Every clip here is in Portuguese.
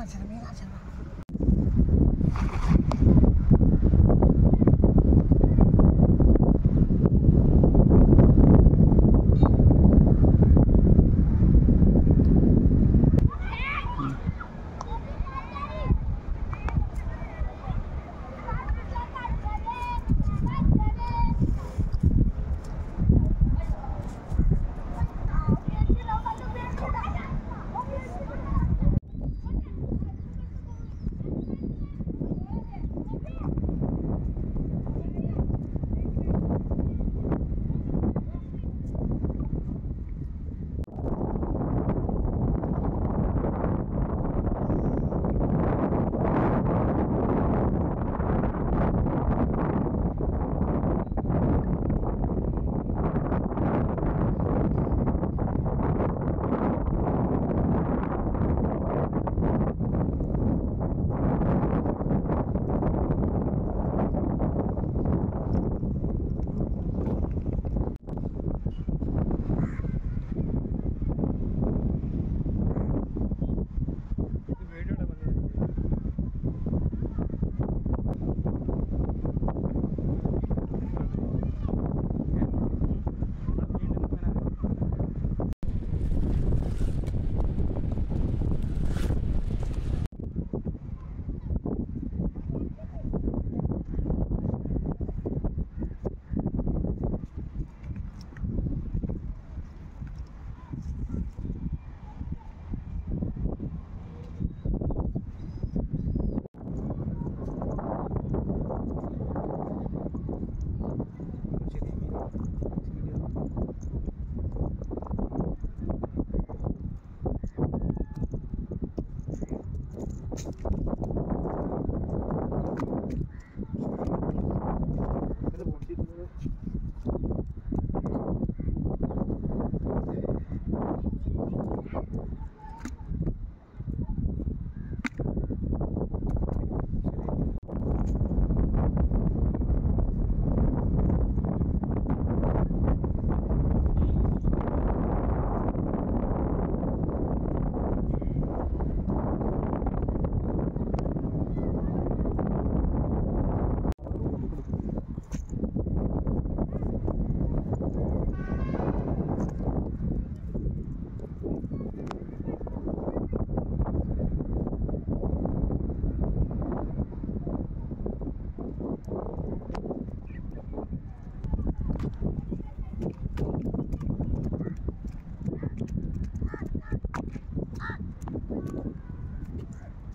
拿钱了，没拿钱了。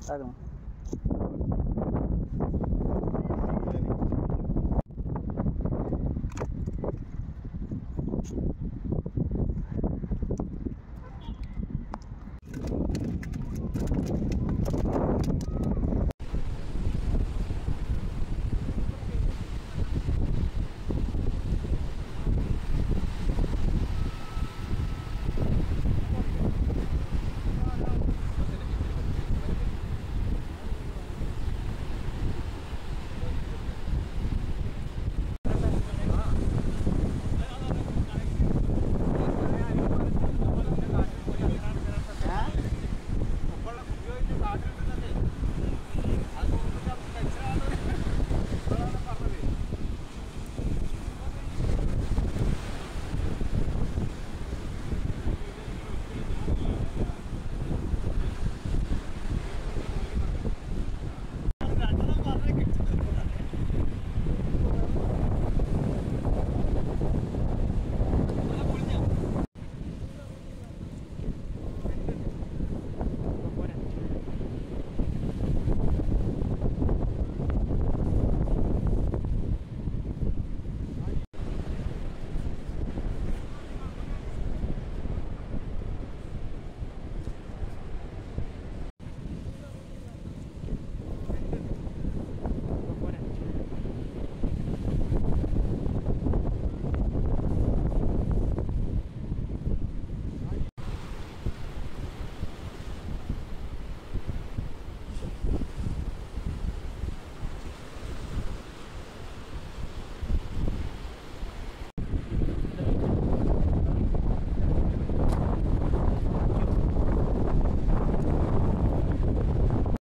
Tá Sabe?